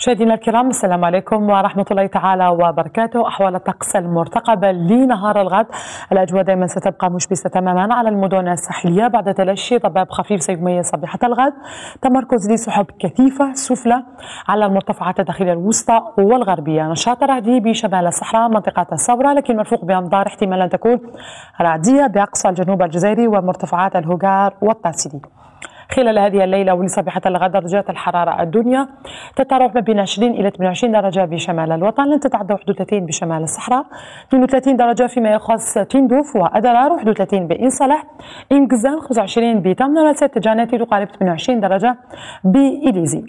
مشاهدينا الكرام السلام عليكم ورحمة الله تعالى وبركاته. أحوال الطقس المرتقبة لنهار الغد. الأجواء دائما ستبقى مشبسة تماما على المدن الساحلية بعد تلاشي ضباب خفيف سيميز صبيحة الغد. تمركز لسحب كثيفة سفلى على المرتفعات الداخلية الوسطى والغربية. نشاط رعدي بشمال الصحراء منطقة الثورة لكن مرفوق بأمطار احتمال أن تكون رعدية بأقصى الجنوب الجزائري ومرتفعات الهجار والتاسيدي خلال هذه الليلة ولصبيحة الغد درجات الحرارة الدنيا تتراوح ما بين 20 إلى 28 درجة بشمال الوطن. لن تتعدى 31 بشمال الصحراء. 32 درجة فيما يخص تندوف وأدرار 31 بإن صلاح إنجزان 25 بتمنى ست جاناتي تقارب 28 درجة بإليزي.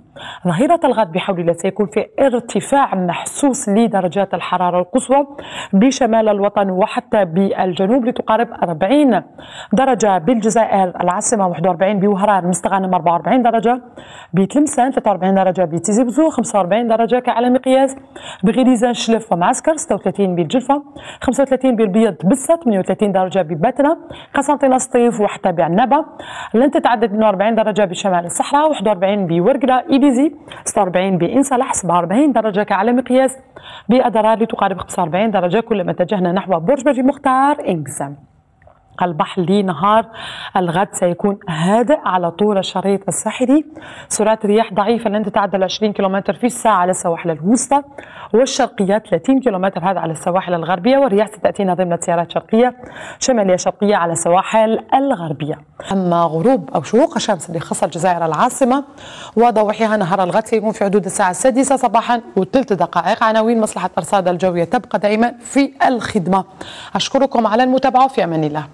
ظهيرة الغد بحول الله سيكون في ارتفاع محسوس لدرجات الحرارة القصوى بشمال الوطن وحتى بالجنوب لتقارب 40 درجة بالجزائر. العاصمة 41 بوهران. مستغانم 44 درجة بتلمسان 43 درجة بتيزي بزو 45 درجة كعلى مقياس بغليزان شلف ومعسكر 36 بالجلفة 35 بالبيض بسة 38 درجة ببتنا قسنطينة سطيف وحتى بعنبة لن تتعدى 42 درجة بشمال الصحراء 41 بورقرة إبيزي 46 بإنصلاح 47 درجة كعلى مقياس بأدرار لتقارب 45 درجة كلما اتجهنا نحو برج بجي مختار إنكسام البحر لنهار الغد سيكون هادئ على طول الشريط الساحلي. سرعة رياح ضعيفة لن تتعدى 20 كم في الساعة على السواحل الوسطى والشرقية 30 كم هذا على السواحل الغربية والرياح ستأتينا ضمن تيارات شرقية شمالية شرقية على السواحل الغربية. أما غروب أو شروق الشمس اللي خاصة الجزائر العاصمة وضوحها نهار الغد سيكون في حدود الساعة السادسة صباحا وثلث دقائق. عناوين مصلحة الأرصاد الجوية تبقى دائما في الخدمة. أشكركم على المتابعة في أمان الله.